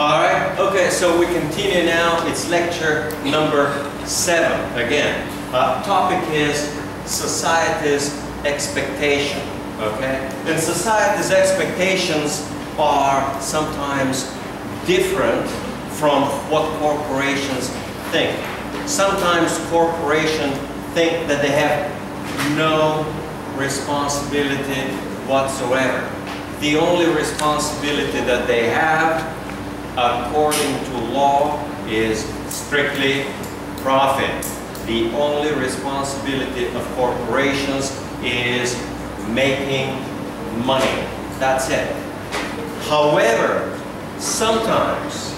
All right, okay, so we continue now. It's lecture number seven again. Uh, topic is society's expectation, okay? And society's expectations are sometimes different from what corporations think. Sometimes corporations think that they have no responsibility whatsoever. The only responsibility that they have, according to law, is strictly profit. The only responsibility of corporations is making money. That's it. However, sometimes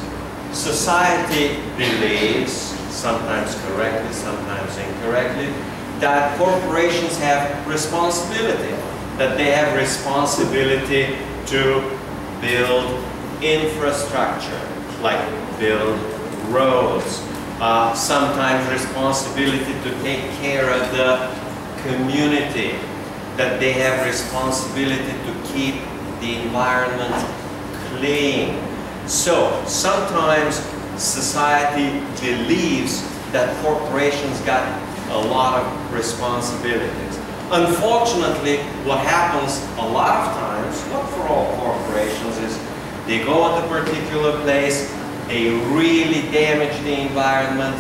society believes, sometimes correctly, sometimes incorrectly, that corporations have responsibility, that they have responsibility to build infrastructure, like build roads, uh, sometimes responsibility to take care of the community, that they have responsibility to keep the environment clean. So sometimes society believes that corporations got a lot of responsibilities. Unfortunately, what happens a lot of times, not for all corporations, they go at a particular place, they really damage the environment,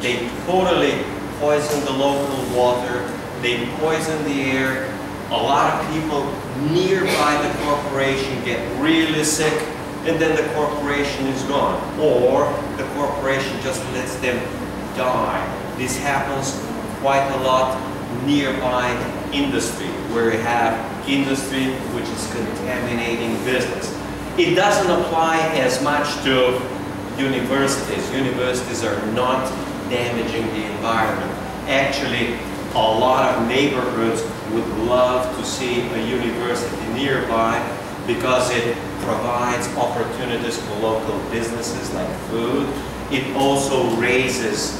they totally poison the local water, they poison the air, a lot of people nearby the corporation get really sick and then the corporation is gone. Or the corporation just lets them die. This happens quite a lot nearby industry, where you have industry which is contaminating business. It doesn't apply as much to universities. Universities are not damaging the environment. Actually, a lot of neighborhoods would love to see a university nearby because it provides opportunities for local businesses like food. It also raises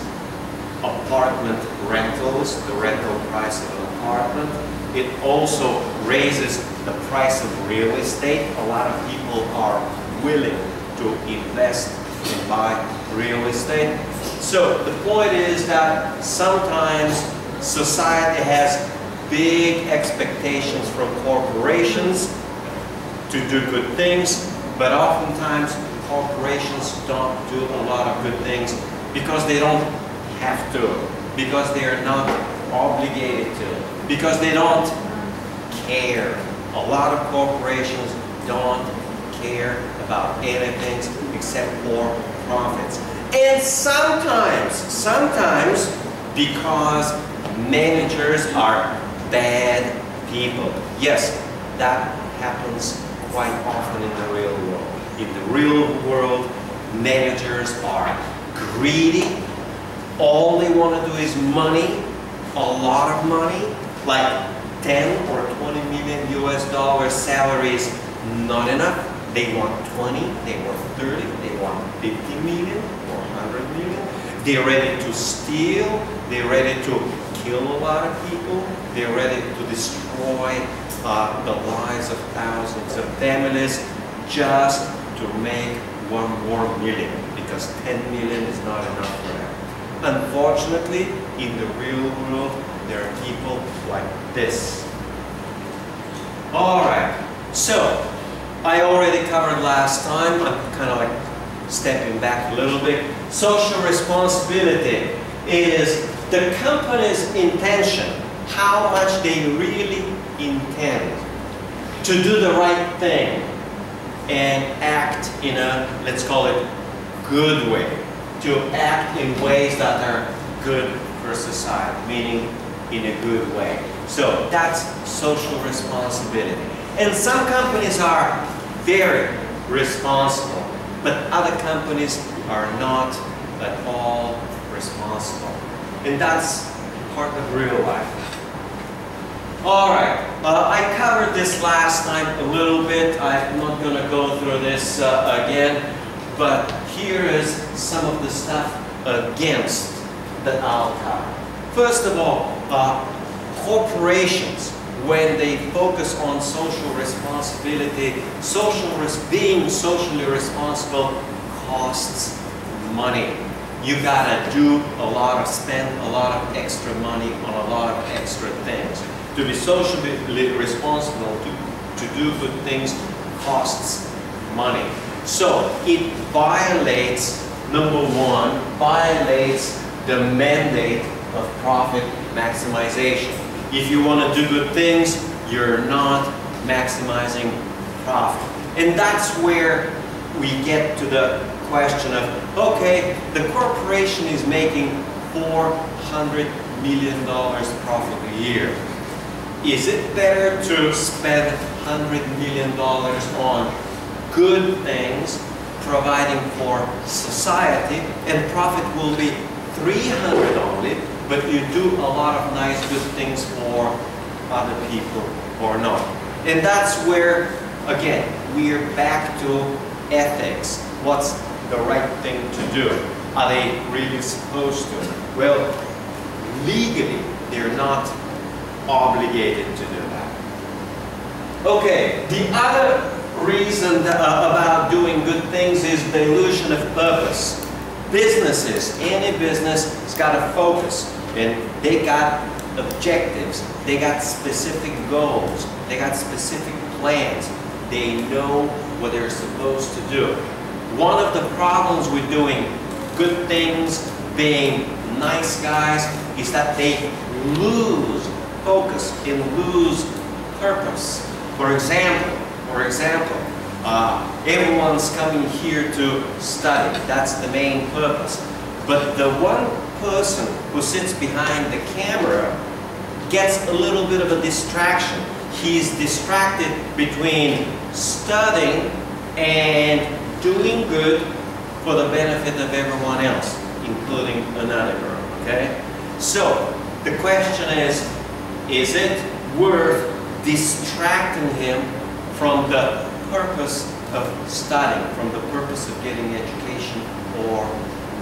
apartment rentals, the rental price of an apartment. It also raises the price of real estate. A lot of people are willing to invest and buy real estate. So the point is that sometimes society has big expectations from corporations to do good things, but oftentimes corporations don't do a lot of good things because they don't have to, because they are not obligated to, because they don't care. A lot of corporations don't care about anything except for profits. And sometimes, sometimes because managers are bad people. Yes, that happens quite often in the real world. In the real world, managers are greedy. All they want to do is money, a lot of money, like 10 or 20 million US dollar salaries, not enough. They want 20, they want 30, they want 50 million or 100 million. They're ready to steal, they're ready to kill a lot of people, they're ready to destroy uh, the lives of thousands of families just to make one more million because 10 million is not enough for them. Unfortunately, in the real world, there are people like this. All right, so I already covered last time. I'm kind of like stepping back a little bit. Social responsibility is the company's intention, how much they really intend to do the right thing and act in a, let's call it, good way. To act in ways that are good for society, meaning in a good way. So that's social responsibility. And some companies are very responsible, but other companies are not at all responsible. And that's part of real life. All right, uh, I covered this last time a little bit. I'm not going to go through this uh, again, but here is some of the stuff against I'll cover. First of all, uh, corporations, when they focus on social responsibility, social being socially responsible, costs money. You gotta do a lot of, spend a lot of extra money on a lot of extra things. To be socially responsible, to, to do good things costs money. So it violates, number one, violates the mandate of profit maximization. If you want to do good things, you're not maximizing profit. And that's where we get to the question of, okay, the corporation is making $400 million profit a year. Is it better to spend $100 million on good things, providing for society, and profit will be 300 only, but you do a lot of nice good things for other people or not. And that's where, again, we're back to ethics. What's the right thing to do? Are they really supposed to? Well, legally, they're not obligated to do that. Okay, the other reason that, uh, about doing good things is the illusion of purpose. Businesses, any business has got a focus and they got objectives, they got specific goals, they got specific plans. They know what they're supposed to do. One of the problems with doing good things, being nice guys, is that they lose focus and lose purpose. For example, for example, uh, everyone's coming here to study. That's the main purpose. But the one person who sits behind the camera gets a little bit of a distraction. He's distracted between studying and doing good for the benefit of everyone else, including another girl, okay? So, the question is, is it worth distracting him from the purpose of studying, from the purpose of getting education or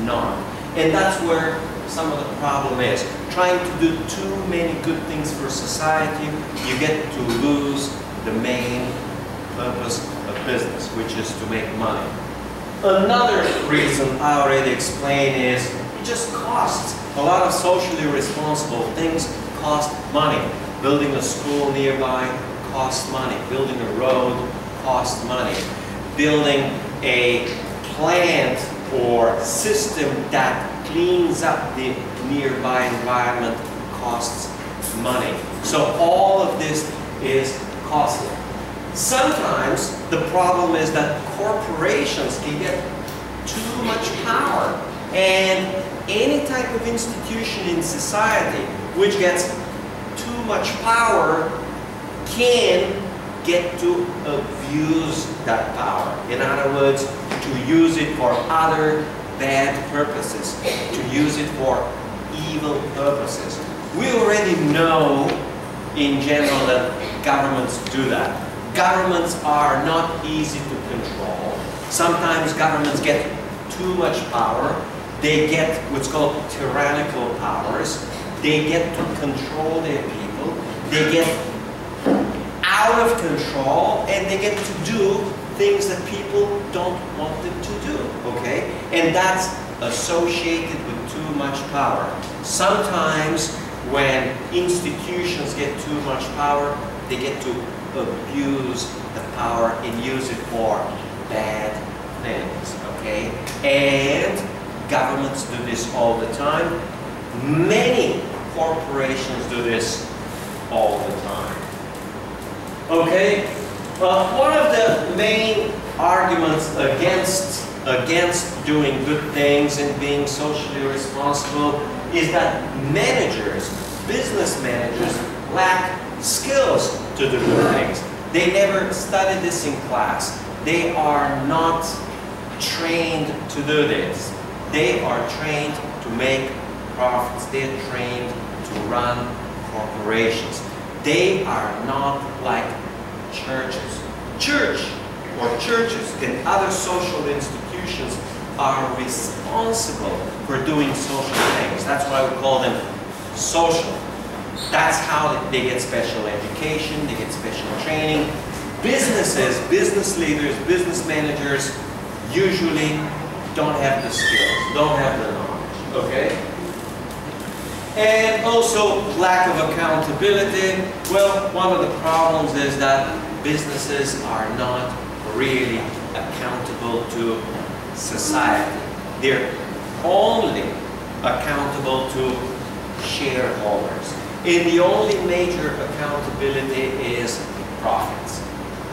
not? And that's where some of the problem is. Trying to do too many good things for society, you get to lose the main purpose of business, which is to make money. Another reason I already explained is it just costs. A lot of socially responsible things cost money. Building a school nearby costs money. Building a road costs money. Building a plant or system that cleans up the nearby environment costs money. So all of this is costly. Sometimes the problem is that corporations can get too much power and any type of institution in society which gets too much power can get to abuse that power. In other words, to use it for other bad purposes, to use it for evil purposes. We already know in general that governments do that. Governments are not easy to control. Sometimes governments get too much power. They get what's called tyrannical powers. They get to control their people. They get out of control and they get to do things that people don't want them to do, okay? And that's associated with too much power. Sometimes when institutions get too much power, they get to abuse the power and use it for bad things, okay? And governments do this all the time. Many corporations do this all the time. Okay? One of the main arguments against, against doing good things and being socially responsible is that managers, business managers, lack skills to do good things. They never studied this in class. They are not trained to do this. They are trained to make profits. They're trained to run corporations. They are not like churches. Church or churches and other social institutions are responsible for doing social things. That's why we call them social. That's how they get special education, they get special training. Businesses, business leaders, business managers usually don't have the skills, don't have the knowledge, okay? And also lack of accountability. Well, one of the problems is that businesses are not really accountable to society. They're only accountable to shareholders. And the only major accountability is profits,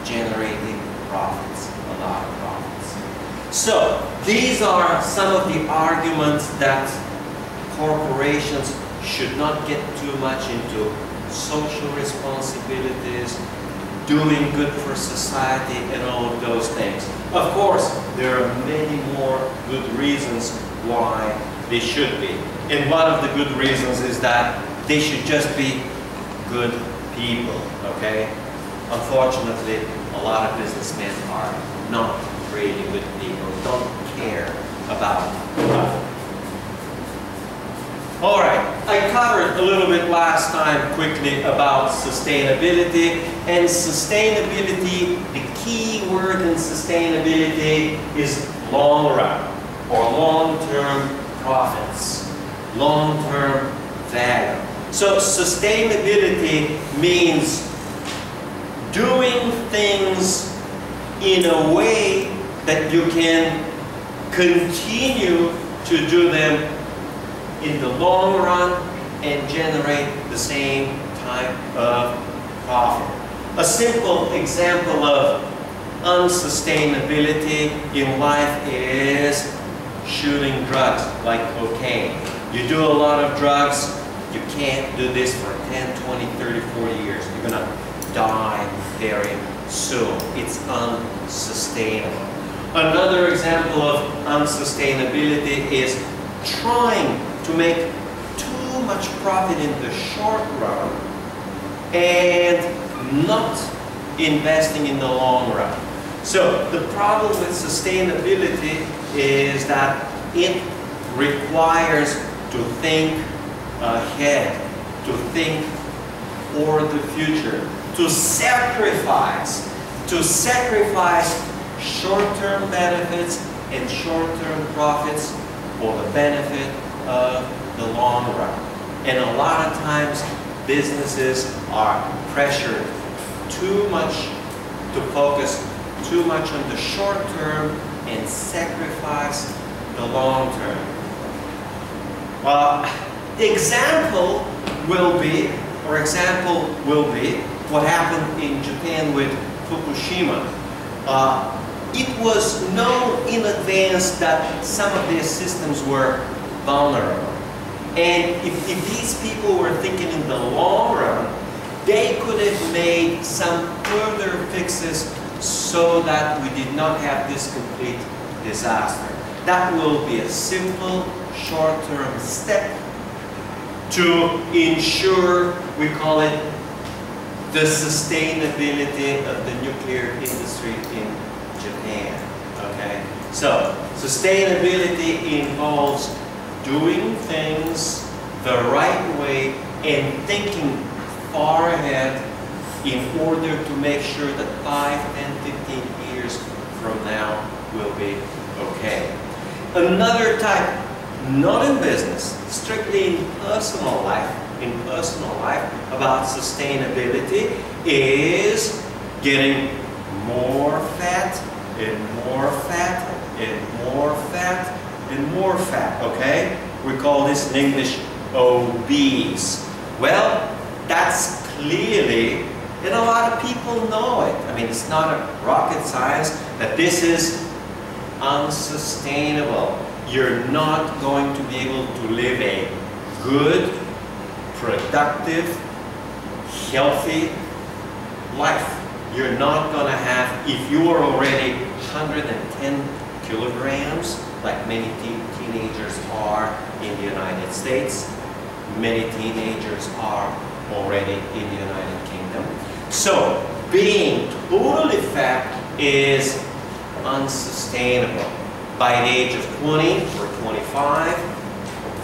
generating profits, a lot of profits. So, these are some of the arguments that corporations should not get too much into social responsibilities, doing good for society, and all of those things. Of course, there are many more good reasons why they should be. And one of the good reasons is that they should just be good people, okay? Unfortunately, a lot of businessmen are not really good people, don't care about all right, I covered a little bit last time quickly about sustainability. And sustainability, the key word in sustainability is long run or long-term profits, long-term value. So sustainability means doing things in a way that you can continue to do them in the long run and generate the same type of profit. A simple example of unsustainability in life is shooting drugs like cocaine. You do a lot of drugs, you can't do this for 10, 20, 30, 40 years. You're going to die very soon. It's unsustainable. Another example of unsustainability is trying to make too much profit in the short run and not investing in the long run. So the problem with sustainability is that it requires to think ahead, to think for the future, to sacrifice, to sacrifice short-term benefits and short-term profits for the benefit of the long run. And a lot of times businesses are pressured too much to focus too much on the short term and sacrifice the long term. Uh, example will be, or example will be, what happened in Japan with Fukushima. Uh, it was known in advance that some of their systems were vulnerable. And if, if these people were thinking in the long run, they could have made some further fixes so that we did not have this complete disaster. That will be a simple, short-term step to ensure, we call it, the sustainability of the nuclear industry in Japan. Okay? So, sustainability involves doing things the right way and thinking far ahead in order to make sure that 5, 10, 15 years from now will be okay. Another type, not in business, strictly in personal life, in personal life about sustainability is getting more fat and more fat and more fat and more fat, okay? We call this in English obese. Well, that's clearly, and a lot of people know it. I mean, it's not a rocket science that this is unsustainable. You're not going to be able to live a good, productive, healthy life. You're not going to have, if you are already 110 kilograms, like many te teenagers are in the United States. Many teenagers are already in the United Kingdom. So being totally fat is unsustainable. By the age of 20 or 25,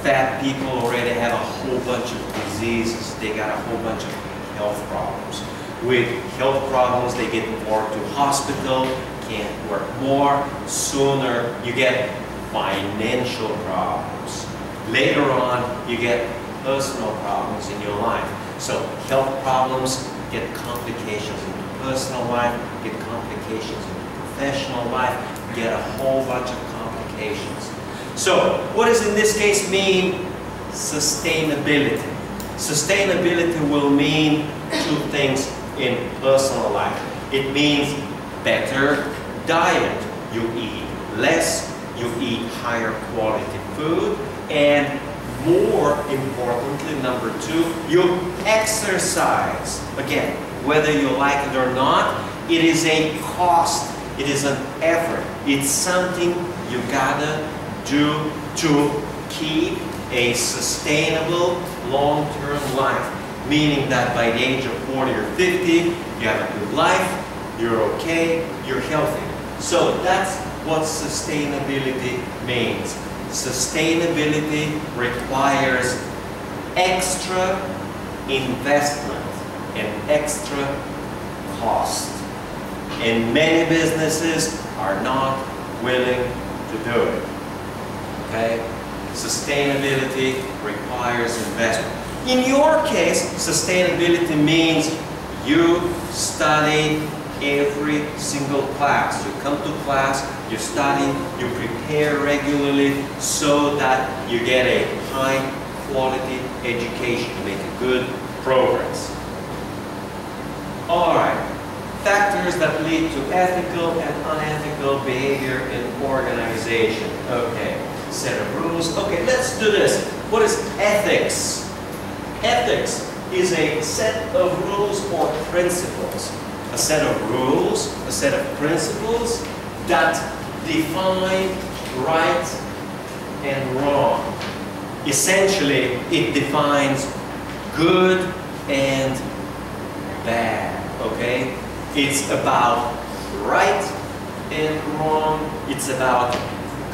fat people already have a whole bunch of diseases. They got a whole bunch of health problems. With health problems, they get more to hospital, can't work more, sooner you get financial problems. Later on, you get personal problems in your life. So health problems get complications into personal life, get complications into professional life, get a whole bunch of complications. So what does in this case mean sustainability? Sustainability will mean two things in personal life. It means better diet. You eat less, you eat higher quality food, and more importantly, number two, you exercise. Again, whether you like it or not, it is a cost. It is an effort. It's something you gotta do to keep a sustainable long-term life. Meaning that by the age of 40 or 50, you have a good life, you're okay, you're healthy. So that's what sustainability means. Sustainability requires extra investment and extra cost. And many businesses are not willing to do it. Okay? Sustainability requires investment. In your case, sustainability means you study every single class. You come to class, you study, you prepare regularly so that you get a high quality education, make a good progress. All right, factors that lead to ethical and unethical behavior in organization. Okay, set of rules. Okay, let's do this. What is ethics? Ethics is a set of rules or principles a set of rules, a set of principles that define right and wrong. Essentially, it defines good and bad, okay? It's about right and wrong. It's about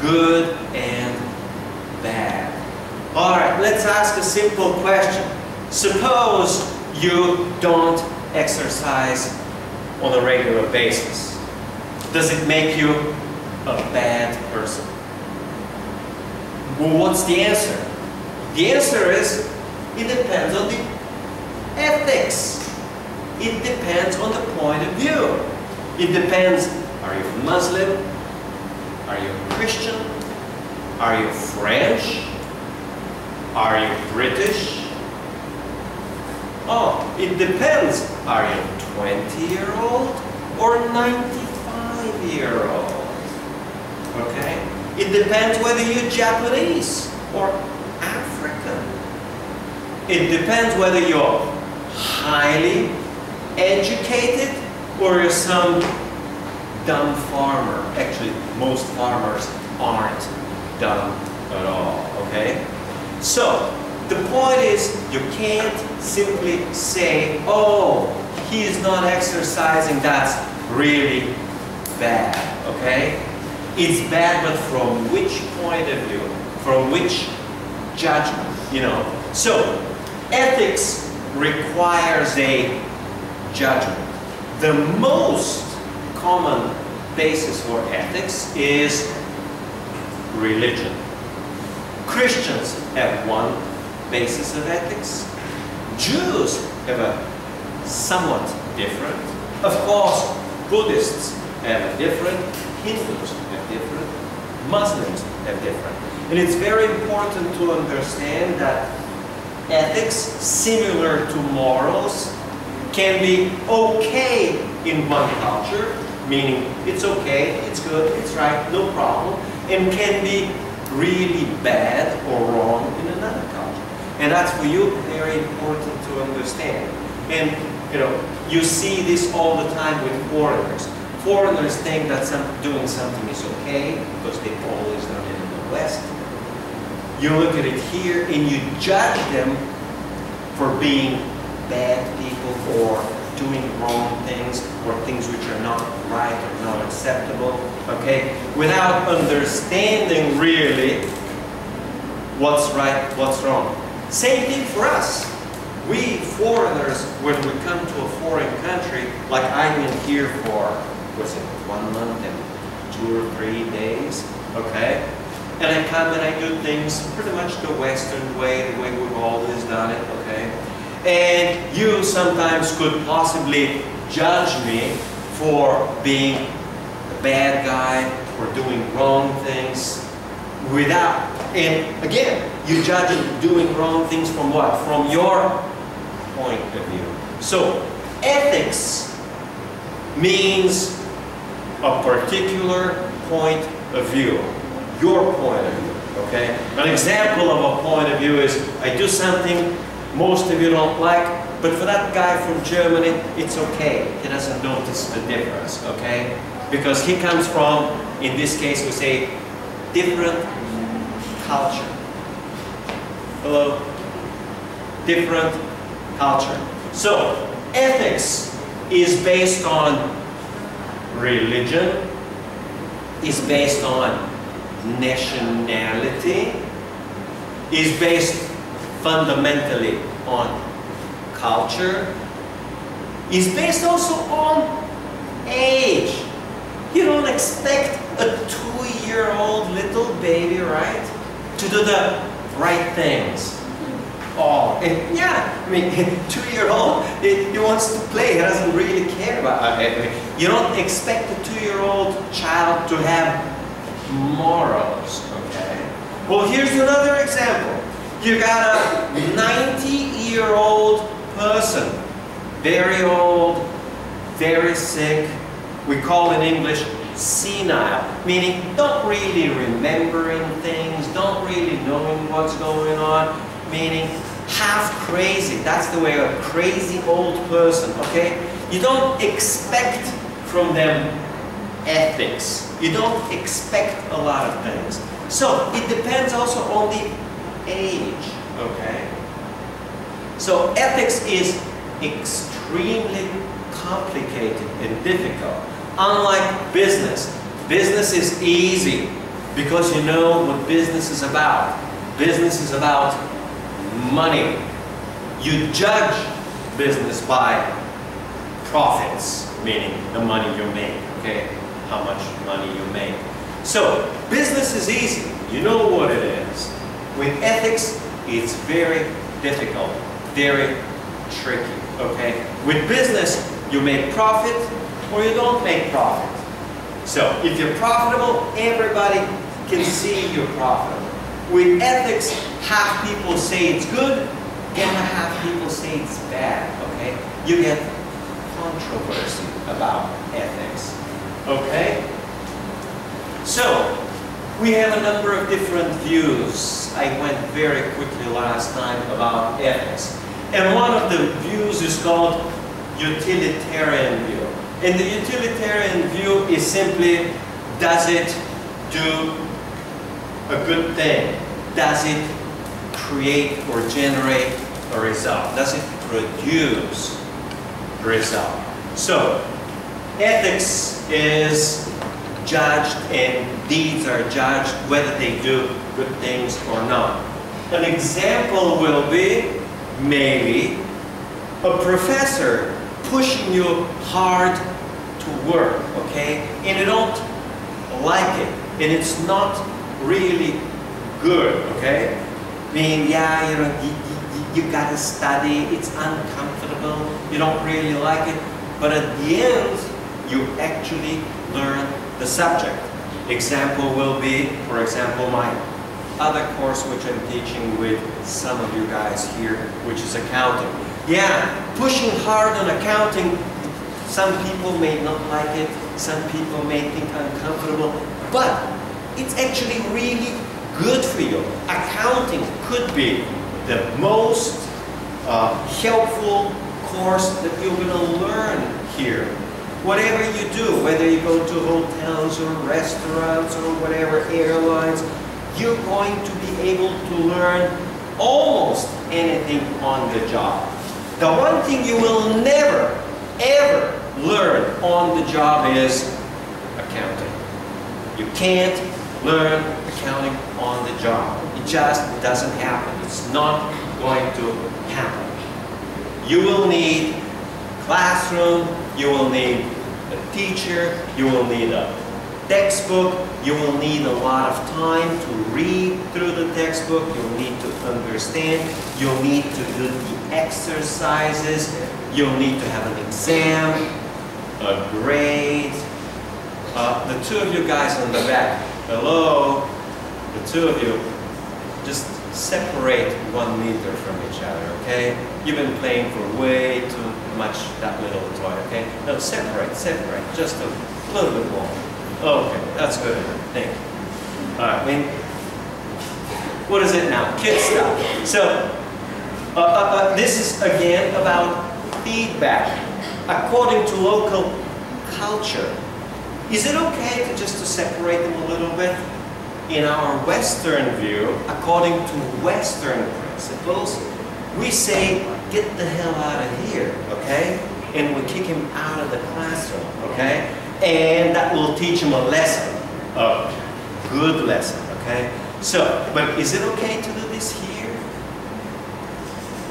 good and bad. All right, let's ask a simple question. Suppose you don't exercise on a regular basis? Does it make you a bad person? Well, what's the answer? The answer is, it depends on the ethics. It depends on the point of view. It depends, are you Muslim? Are you Christian? Are you French? Are you British? Oh, it depends. Are you 20 year old or 95 year old? Okay? It depends whether you're Japanese or African. It depends whether you're highly educated or you're some dumb farmer. Actually, most farmers aren't dumb at all, okay? So, the point is, you can't simply say, oh, he is not exercising, that's really bad, okay? It's bad, but from which point of view? From which judgment, you know? So, ethics requires a judgment. The most common basis for ethics is religion. Christians have one basis of ethics. Jews have a somewhat different. Of course, Buddhists have a different, Hindus have different, Muslims have different. And it's very important to understand that ethics, similar to morals, can be okay in one culture, meaning it's okay, it's good, it's right, no problem, and can be really bad or wrong. And that's for you very important to understand. And you know, you see this all the time with foreigners. Foreigners think that some, doing something is okay because they've always done it in the West. You look at it here and you judge them for being bad people or doing wrong things or things which are not right or not acceptable, okay? Without understanding really what's right, what's wrong. Same thing for us. We foreigners, when we come to a foreign country, like I've been here for, was it, one month and two or three days, okay? and I come and I do things pretty much the Western way, the way we've always done it, okay? And you sometimes could possibly judge me for being a bad guy or doing wrong things without, and again, you judge it doing wrong things from what? From your point of view. So, ethics means a particular point of view, your point of view, okay? An example of a point of view is, I do something most of you don't like, but for that guy from Germany, it's okay. He doesn't notice the difference, okay? Because he comes from, in this case we say, different culture. Hello? Different culture. So, ethics is based on religion, is based on nationality, is based fundamentally on culture, is based also on age. You don't expect a two-year-old little baby, right, to do the right things. Oh, and yeah, I mean, two-year-old, he, he wants to play, he doesn't really care about it. You don't expect a two-year-old child to have morals, okay? Well, here's another example. You got a 90-year-old person, very old, very sick. We call in English senile, meaning don't really remembering things, don't really knowing what's going on, meaning half crazy. That's the way a crazy old person, okay? You don't expect from them ethics. You don't expect a lot of things. So it depends also on the age, okay? So ethics is extremely complicated and difficult. Unlike business, business is easy because you know what business is about. Business is about money. You judge business by profits, meaning the money you make, okay? How much money you make. So, business is easy. You know what it is. With ethics, it's very difficult, very tricky, okay? With business, you make profit or you don't make profit. So, if you're profitable, everybody can see you're profitable. With ethics, half people say it's good, and half people say it's bad, okay? You get controversy about ethics, okay? So, we have a number of different views. I went very quickly last time about ethics. And one of the views is called utilitarian view. And the utilitarian view is simply, does it do a good thing? Does it create or generate a result? Does it produce a result? So, ethics is judged and deeds are judged whether they do good things or not. An example will be maybe a professor pushing you hard to work, okay? And you don't like it, and it's not really good, okay? Mean, yeah, you know, you, you, you gotta study, it's uncomfortable, you don't really like it, but at the end, you actually learn the subject. Example will be, for example, my other course which I'm teaching with some of you guys here, which is accounting. Yeah, pushing hard on accounting, some people may not like it, some people may think uncomfortable, but it's actually really good for you. Accounting could be the most uh, helpful course that you're going to learn here. Whatever you do, whether you go to hotels or restaurants or whatever, airlines, you're going to be able to learn almost anything on the job. The one thing you will never, ever learn on the job is accounting. You can't learn accounting on the job. It just doesn't happen. It's not going to happen. You will need classroom, you will need a teacher, you will need a textbook, you will need a lot of time to read through the textbook, you'll need to understand, you'll need to do the exercises, you'll need to have an exam, a grade. Uh, the two of you guys on the back, hello, the two of you, just separate one meter from each other, okay? You've been playing for way too much that little toy, okay? No, separate, separate, just a little bit more. Okay, that's good thank you. All right, what is it now? Kid stuff. So, uh, uh, uh, this is again about feedback. According to local culture, is it okay to just to separate them a little bit? In our Western view, according to Western principles, we say, get the hell out of here, okay? And we kick him out of the classroom, okay? And that will teach him a lesson, a good lesson, okay? So, but is it okay to do this here?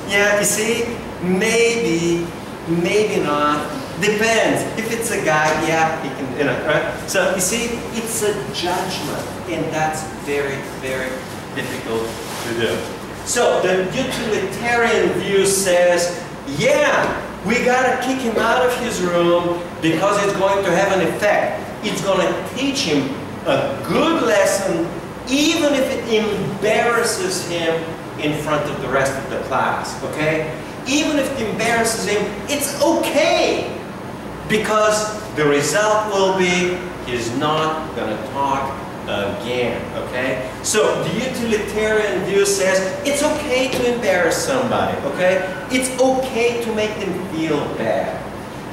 Yeah, you see, maybe, maybe not. Depends. If it's a guy, yeah, he can, you know, right? So you see, it's a judgment, and that's very, very difficult to do. So the utilitarian view says, yeah, we gotta kick him out of his room because it's going to have an effect. It's to teach him a good lesson, even if it embarrasses him in front of the rest of the class, okay? Even if it embarrasses him, it's okay because the result will be he's not to talk again, okay? So the utilitarian view says it's okay to embarrass somebody, okay? It's okay to make them feel bad.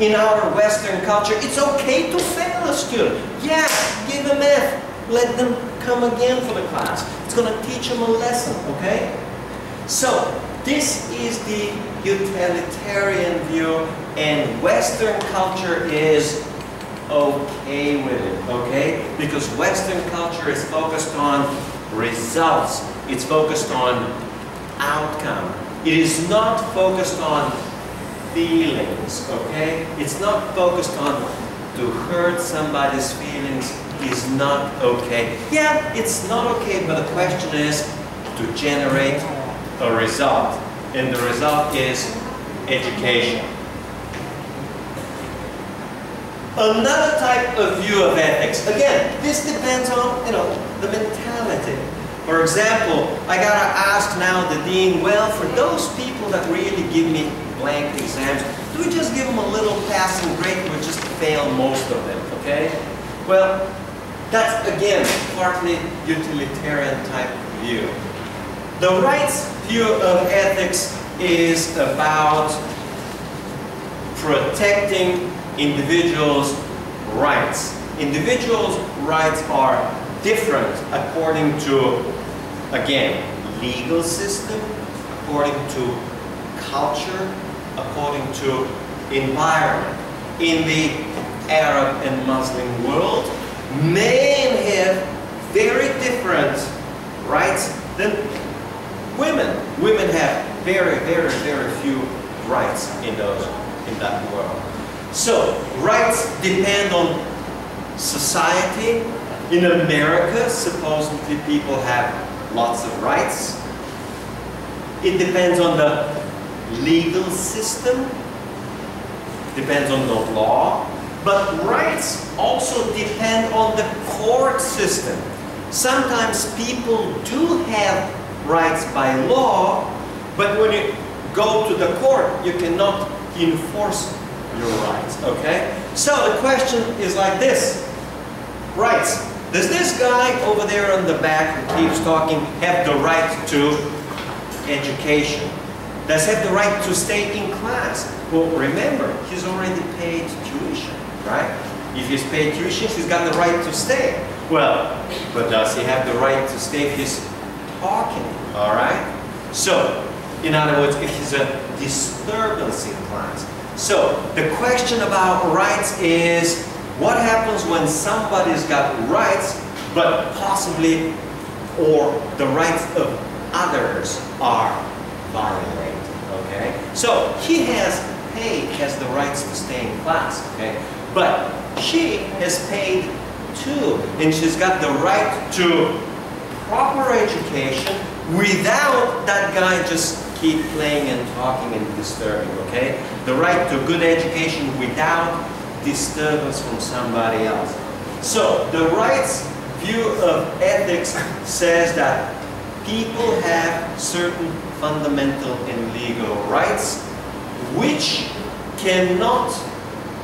In our Western culture, it's okay to fail a student. Yeah, give them F. Let them come again for the class. It's going to teach them a lesson, okay? So this is the utilitarian view and Western culture is okay with it, okay? Because Western culture is focused on results. It's focused on outcome. It is not focused on feelings, okay? It's not focused on to hurt somebody's feelings is not okay. Yeah, it's not okay, but the question is to generate a result. And the result is education. Another type of view of ethics, again, this depends on, you know, the mentality. For example, I gotta ask now the dean, well, for those people that really give me blank exams, do we just give them a little passing grade or just fail most of them, okay? Well, that's again, partly utilitarian type view. The rights view of ethics is about protecting individuals' rights. Individuals' rights are different according to, again, legal system, according to culture, according to environment. In the Arab and Muslim world, men have very different rights than women. Women have very, very, very few rights in those in that world. So, rights depend on society. In America, supposedly people have lots of rights. It depends on the legal system, depends on the law, but rights also depend on the court system. Sometimes people do have rights by law, but when you go to the court, you cannot enforce your rights, okay? So the question is like this. Rights. Does this guy over there on the back who keeps talking have the right to education? Does he have the right to stay in class? Well, remember, he's already paid tuition, right? If he's paid tuition, he's got the right to stay. Well, but does he have the right to stay if he's talking, all right? So, in other words, if he's a disturbance in class, so the question about rights is what happens when somebody's got rights but possibly or the rights of others are violated, okay? So he has paid, has the rights to stay in class, okay? But she has paid too. And she's got the right to proper education without that guy just keep playing and talking and disturbing, okay? The right to good education without disturbance from somebody else. So, the rights view of ethics says that people have certain fundamental and legal rights which cannot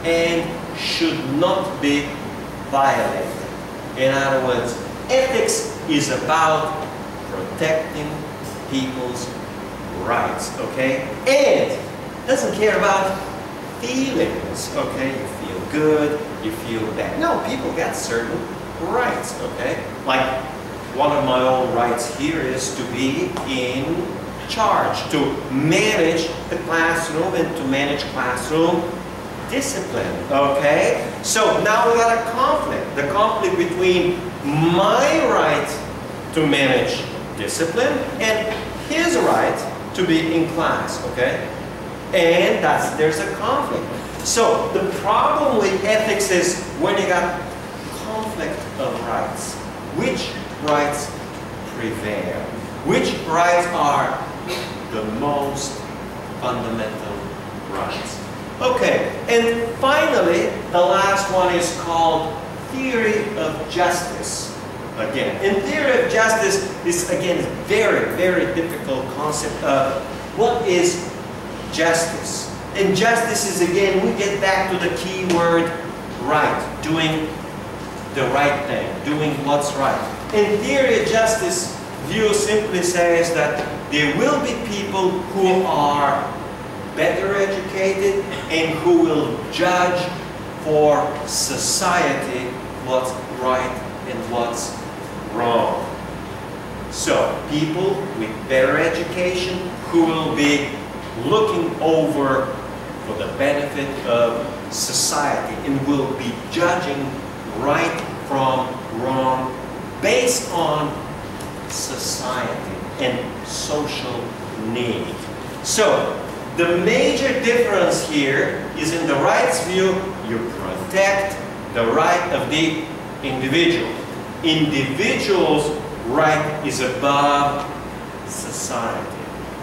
and should not be violated. In other words, ethics is about protecting people's rights, okay? And doesn't care about feelings, okay? You feel good, you feel bad. No, people got certain rights, okay? Like one of my own rights here is to be in charge, to manage the classroom and to manage classroom discipline, okay? So now we got a conflict. The conflict between my right to manage discipline and his right to be in class, okay? And that's there's a conflict. So the problem with ethics is when you got conflict of rights, which rights prevail? Which rights are the most fundamental rights? Okay, and finally, the last one is called theory of justice. Again, in theory of justice is again very, very difficult concept of what is justice. And justice is again, we get back to the key word right, doing the right thing, doing what's right. In theory of justice, view simply says that there will be people who are better educated and who will judge for society what's right and what's wrong. So, people with better education who will be looking over for the benefit of society and will be judging right from wrong based on society and social need. So, the major difference here is in the rights view, you protect the right of the individual. Individual's right is above society.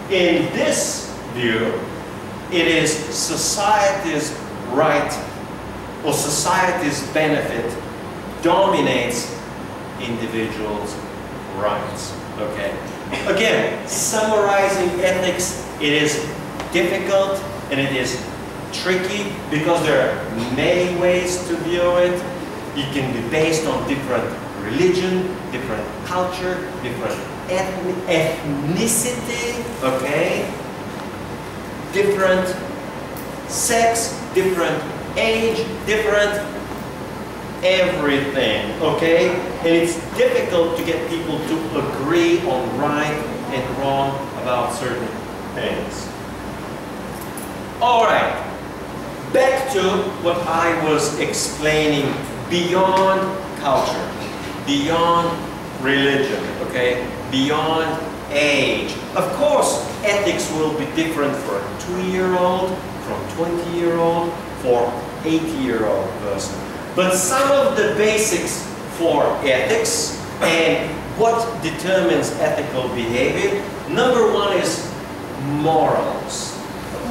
In this view, it is society's right or society's benefit dominates individuals' rights. Okay? Again, summarizing ethics, it is difficult and it is tricky because there are many ways to view it. It can be based on different religion, different culture, different ethnicity, okay? Different sex, different age, different everything, okay? And it's difficult to get people to agree on right and wrong about certain things. All right, back to what I was explaining beyond culture, beyond religion, okay, beyond age. Of course, ethics will be different for a two-year-old, from 20-year-old, for 80-year-old person. But some of the basics for ethics and what determines ethical behavior, number one is morals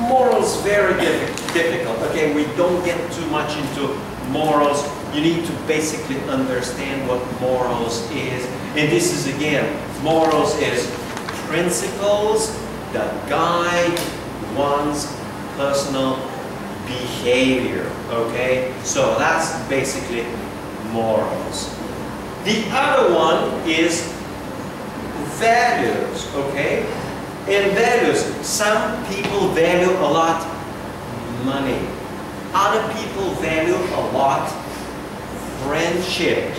morals very difficult. Okay, we don't get too much into morals. You need to basically understand what morals is. And this is again, morals is principles that guide one's personal behavior. Okay, so that's basically morals. The other one is values. Okay, in values, some people value a lot money. Other people value a lot friendship.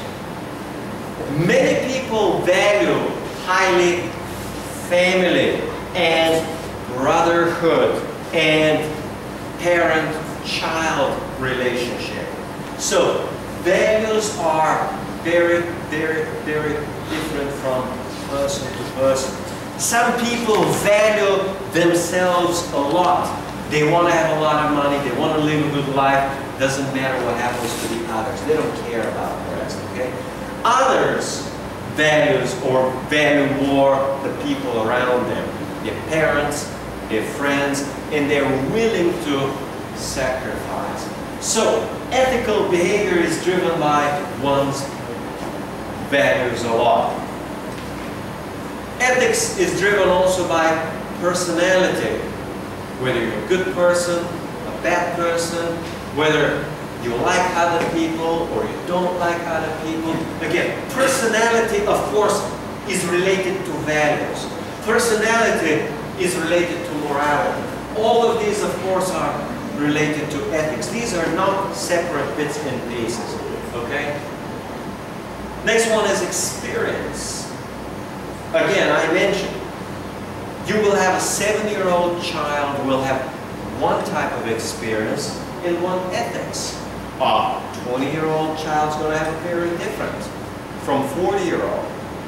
Many people value highly family and brotherhood and parent-child relationship. So values are very, very, very different from person to person. Some people value themselves a lot. They want to have a lot of money, they want to live a good life. Doesn't matter what happens to the others. They don't care about the rest. okay? Others values or value more the people around them, their parents, their friends, and they're willing to sacrifice. So, ethical behavior is driven by one's values a lot. Ethics is driven also by personality. Whether you're a good person, a bad person, whether you like other people or you don't like other people. Again, personality, of course, is related to values. Personality is related to morality. All of these, of course, are related to ethics. These are not separate bits and pieces, okay? Next one is experience. Again, I mentioned, you will have a seven-year-old child will have one type of experience and one ethics. A 20-year-old child's going to have a very different from 40-year-old,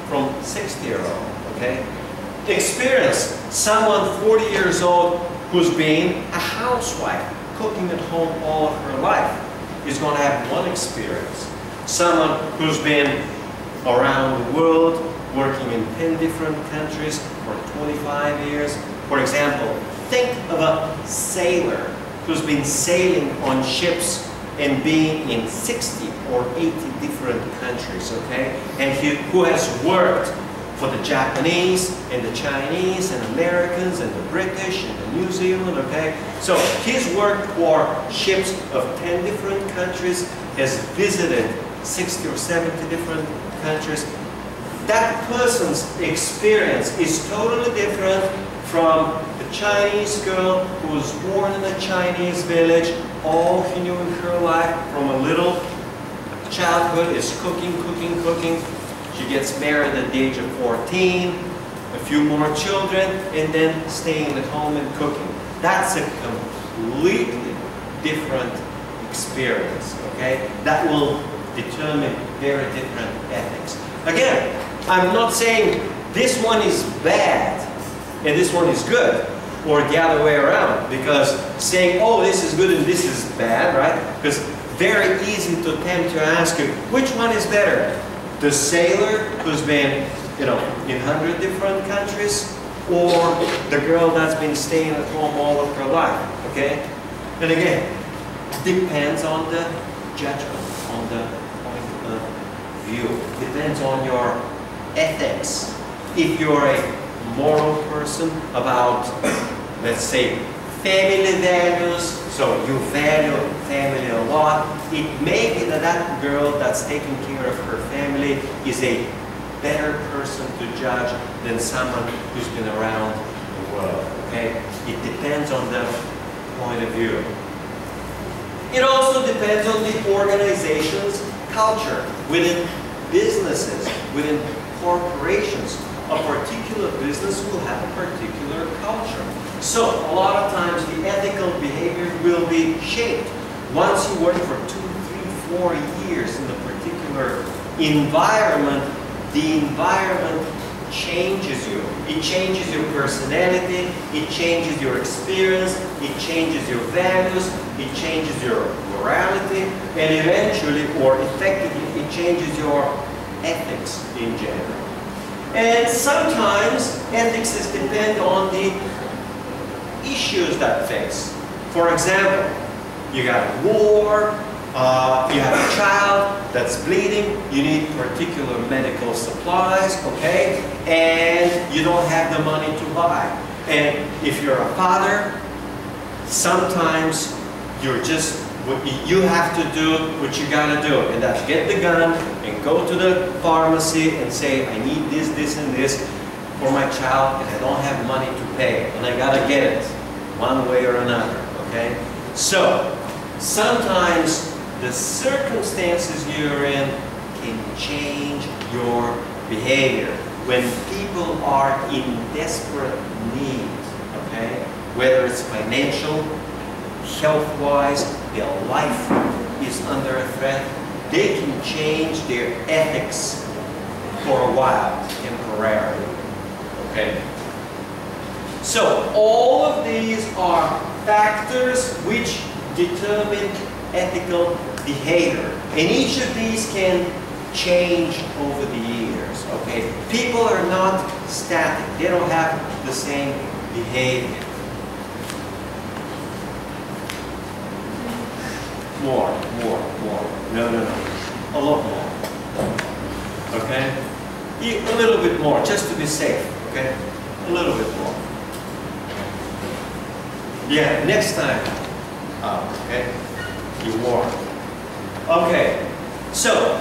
from 60-year-old, okay? Experience, someone 40 years old who's been a housewife, cooking at home all of her life, is going to have one experience. Someone who's been around the world, working in 10 different countries for 25 years. For example, think of a sailor who's been sailing on ships and being in 60 or 80 different countries, okay? And he, who has worked for the Japanese and the Chinese and Americans and the British and the New Zealand, okay? So he's worked for ships of 10 different countries, has visited 60 or 70 different countries. That person's experience is totally different from Chinese girl who was born in a Chinese village all he knew in her life from a little childhood is cooking, cooking, cooking. She gets married at the age of 14, a few more children, and then staying at home and cooking. That's a completely different experience, okay? That will determine very different ethics. Again, I'm not saying this one is bad and this one is good or the other way around because saying, oh, this is good and this is bad, right? Because very easy to attempt to ask you, which one is better? The sailor who's been, you know, in 100 different countries or the girl that's been staying at home all of her life, okay? And again, depends on the judgment, on the point of view. Depends on your ethics. If you're a moral person about let's say, family values, so you value family a lot, it may be that that girl that's taking care of her family is a better person to judge than someone who's been around the world, okay? It depends on the point of view. It also depends on the organization's culture within businesses, within corporations. A particular business will have a particular culture. So, a lot of times the ethical behavior will be shaped. Once you work for two, three, four years in a particular environment, the environment changes you. It changes your personality, it changes your experience, it changes your values, it changes your morality, and eventually, or effectively, it changes your ethics in general. And sometimes ethics depend on the issues that face. For example, you got a war, uh, you have a child that's bleeding, you need particular medical supplies, okay? And you don't have the money to buy. And if you're a father, sometimes you're just you have to do what you gotta do, and that's get the gun and go to the pharmacy and say, I need this, this, and this for my child, and I don't have money to pay, and I gotta get it one way or another, okay? So, sometimes the circumstances you're in can change your behavior. When people are in desperate need, okay? Whether it's financial, health-wise, their life is under a threat, they can change their ethics for a while, temporarily. Okay? So, all of these are factors which determine ethical behavior. And each of these can change over the years, okay? People are not static. They don't have the same behavior. More, more, more. No, no, no. A lot more. Okay? A little bit more, just to be safe, okay? A little bit more. Yeah, next time. Okay? You warm. Okay, so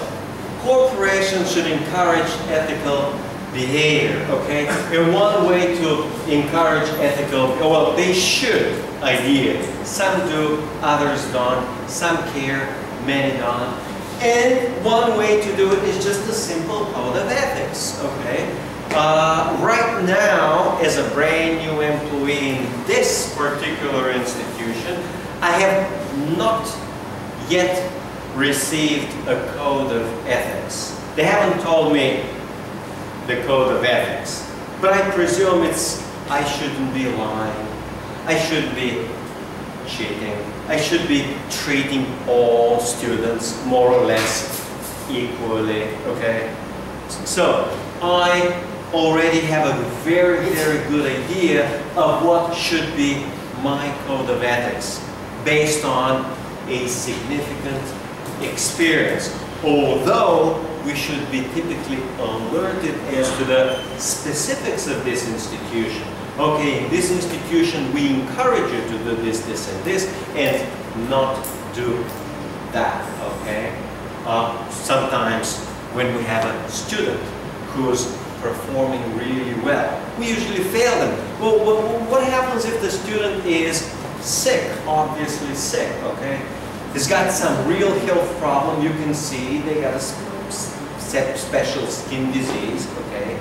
corporations should encourage ethical behavior, okay? And one way to encourage ethical, well, they should, ideally. Some do, others don't. Some care, many don't. And one way to do it is just a simple code of ethics, okay? Uh, right now, as a brand new employee in this particular institution, I have not yet received a code of ethics. They haven't told me the code of ethics, but I presume it's I shouldn't be lying, I shouldn't be cheating, I should be treating all students more or less equally, okay? So, I already have a very, very good idea of what should be my code of ethics based on a significant experience. Although we should be typically alerted as to the specifics of this institution. Okay, in this institution we encourage you to do this, this, and this, and not do that, okay? Uh, sometimes when we have a student who's performing really well. We usually fail them. Well, what, happens if the student is sick, obviously sick, okay? He's got some real health problem, you can see they got a special skin disease, okay?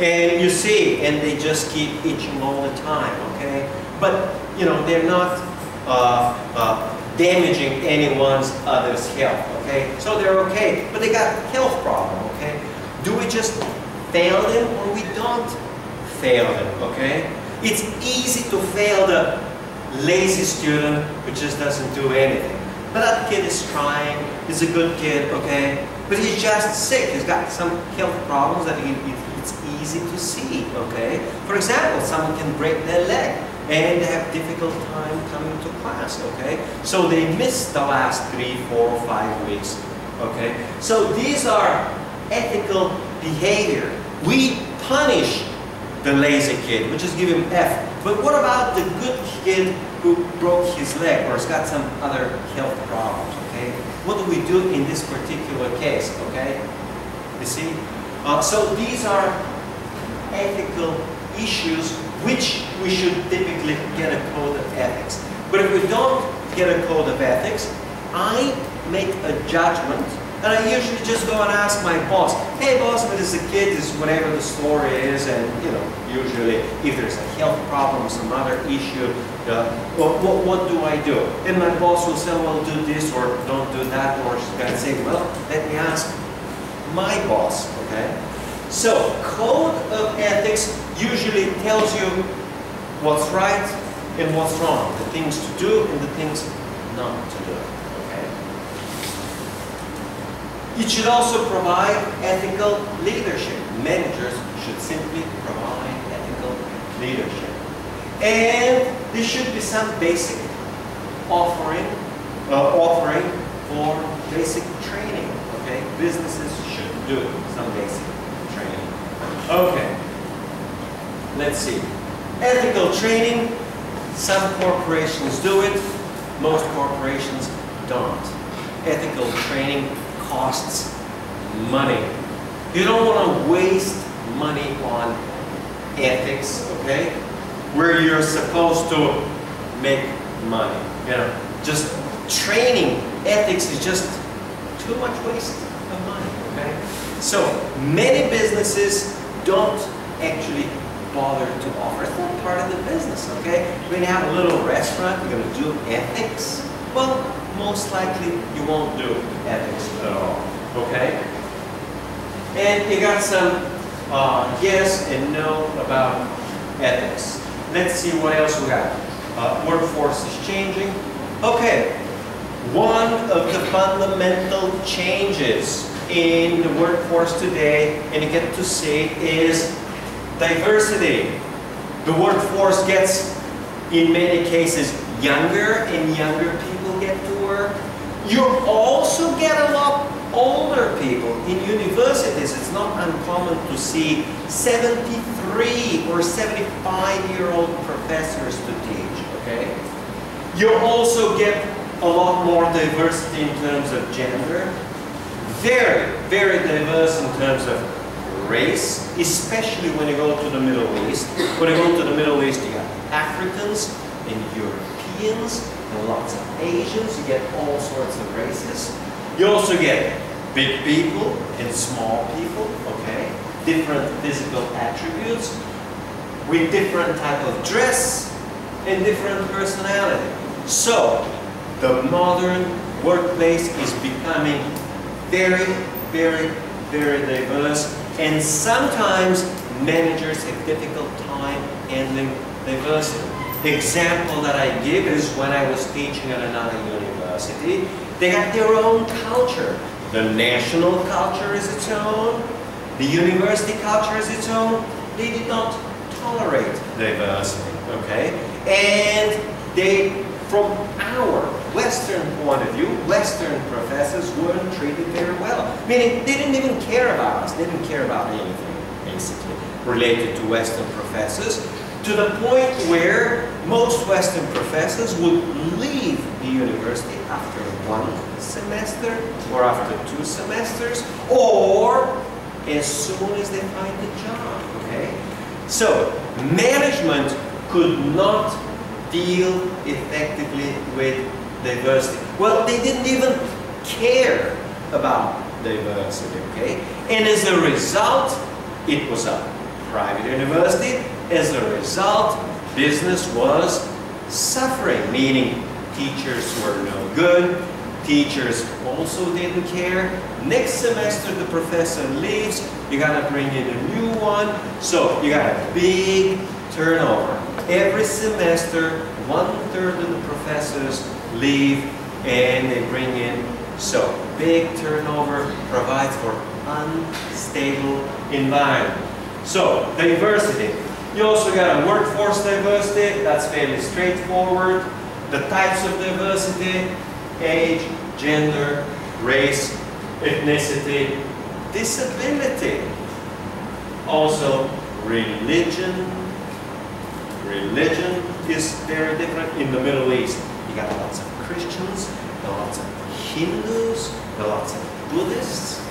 And you see, and they just keep itching all the time, okay? But, you know, they're not uh, uh, damaging anyone's other's health, okay? So they're okay, but they got health problem, okay? Do we just fail them or we don't fail them, okay? It's easy to fail the lazy student who just doesn't do anything. But that kid is trying, he's a good kid, okay? But he's just sick, he's got some health problems that he, it's easy to see, okay? For example, someone can break their leg and they have difficult time coming to class, okay? So they miss the last three, four, five weeks, okay? So these are ethical behavior we punish the lazy kid, we just give him F. But what about the good kid who broke his leg or has got some other health problems? What do we do in this particular case, okay? You see? Uh, so these are ethical issues which we should typically get a code of ethics. But if we don't get a code of ethics, I make a judgment and I usually just go and ask my boss, hey boss, is a kid, is whatever the story is, and you know, usually if there's a health problem, some other issue, uh, what, what, what, do I do? And my boss will say, well, do this or don't do that, or she's to say, well, let me ask my boss, okay? So, code of ethics usually tells you what's right and what's wrong, the things to do and the things not to do. It should also provide ethical leadership. Managers should simply provide ethical leadership. And there should be some basic offering, uh, offering for basic training. Okay, businesses should do some basic training. Okay, let's see. Ethical training. Some corporations do it. Most corporations don't. Ethical training costs money. You don't want to waste money on ethics, okay? Where you're supposed to make money. You know, just training ethics is just too much waste of money, okay? So many businesses don't actually bother to offer. It's not part of the business, okay? When you have a little restaurant, going to do ethics. Well, most likely you won't do ethics at all. Okay? And you got some uh, yes and no about ethics. Let's see what else we got. Uh, workforce is changing. Okay. One of the fundamental changes in the workforce today, and you get to see, is diversity. The workforce gets, in many cases, younger and younger people. You also get a lot older people. In universities, it's not uncommon to see 73 or 75 year old professors to teach, okay? You also get a lot more diversity in terms of gender. Very, very diverse in terms of race, especially when you go to the Middle East. When you go to the Middle East, you got Africans and Europeans lots of Asians. You get all sorts of races. You also get big people and small people, okay? Different physical attributes with different type of dress and different personality. So, the modern workplace is becoming very, very, very diverse and sometimes managers have difficult time handling diversity. Example that I give is when I was teaching at another university, they have their own culture. The national culture is its own, the university culture is its own. They did not tolerate diversity, okay? And they from our Western point of view, Western professors weren't treated very well. Meaning they didn't even care about us. They didn't care about anything, basically, related to Western professors, to the point where most Western professors would leave the university after one semester or after two semesters or as soon as they find a job, okay? So, management could not deal effectively with diversity. Well, they didn't even care about diversity, okay? And as a result, it was a private university. As a result, business was suffering, meaning teachers were no good, teachers also didn't care. Next semester the professor leaves, you gotta bring in a new one, so you got a big turnover. Every semester, one-third of the professors leave and they bring in, so big turnover provides for unstable environment. So, diversity. You also got a workforce diversity, that's fairly straightforward. The types of diversity, age, gender, race, ethnicity, disability. Also, religion, religion is very different in the Middle East. You got lots of Christians, lots of Hindus, lots of Buddhists,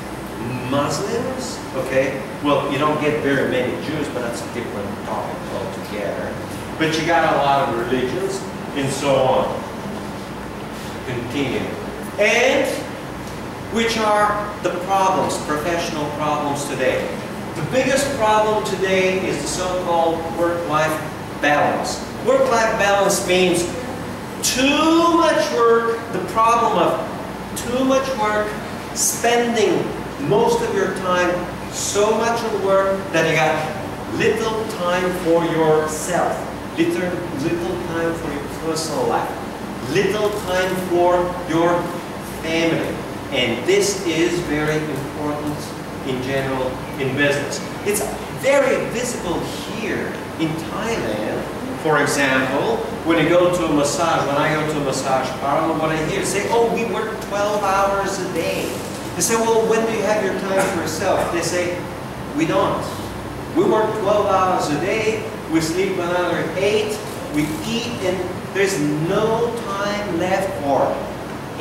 Muslims, okay? Well, you don't get very many Jews, but that's a different topic altogether. But you got a lot of religions and so on. Continue. And which are the problems, professional problems today? The biggest problem today is the so-called work-life balance. Work-life balance means too much work, the problem of too much work, spending most of your time so much on work that you got little time for yourself, little, little time for your personal life, little time for your family. And this is very important in general in business. It's very visible here in Thailand, for example, when you go to a massage, when I go to a massage parlor, what I hear say, oh, we work 12 hours a day. They say, well, when do you have your time for yourself? They say, we don't. We work 12 hours a day, we sleep another 8, we eat, and there's no time left for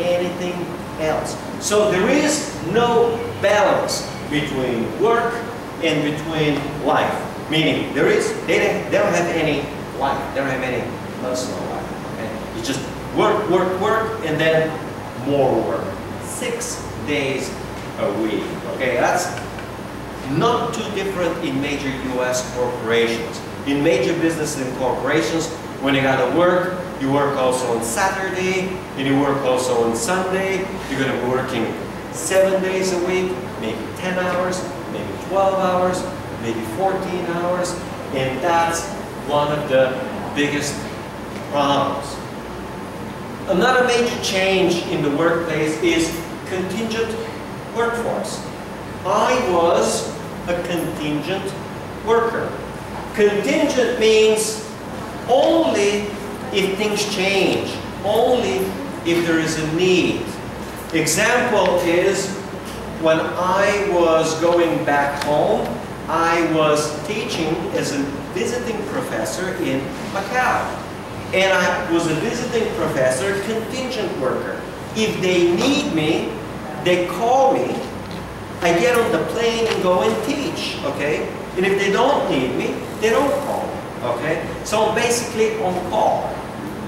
anything else. So there is no balance between work and between life. Meaning, there is, they don't, they don't have any life. They don't have any personal life. Okay? You just work, work, work, and then more work. Six days a week. Okay, that's not too different in major U.S. corporations. In major business and corporations, when you gotta work, you work also on Saturday, and you work also on Sunday. You're gonna be working seven days a week, maybe 10 hours, maybe 12 hours, maybe 14 hours, and that's one of the biggest problems. Another major change in the workplace is contingent workforce. I was a contingent worker. Contingent means only if things change, only if there is a need. Example is when I was going back home, I was teaching as a visiting professor in Macau. And I was a visiting professor, contingent worker. If they need me, they call me. I get on the plane and go and teach, okay? And if they don't need me, they don't call me, okay? So I'm basically on call,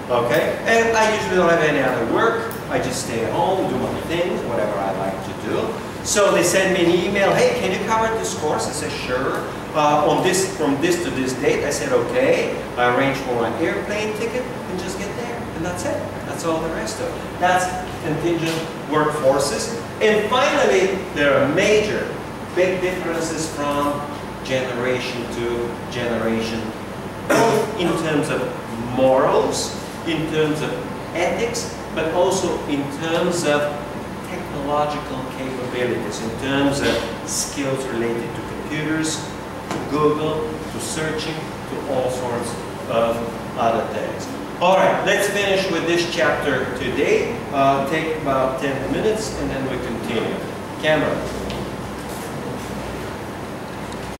okay? And I usually don't have any other work. I just stay at home, do my things, whatever I like to do. So they send me an email, hey, can you cover this course? I said, sure. Uh, on this, from this to this date, I said, okay. I arrange for my airplane ticket and just get there. And that's it. That's all the rest of it. That's contingent workforces. And finally, there are major, big differences from generation to generation, both in terms of morals, in terms of ethics, but also in terms of technological capabilities, in terms of skills related to computers, to Google, to searching, to all sorts of other things. All right, let's finish with this chapter today. Uh, take about 10 minutes and then we continue. Camera.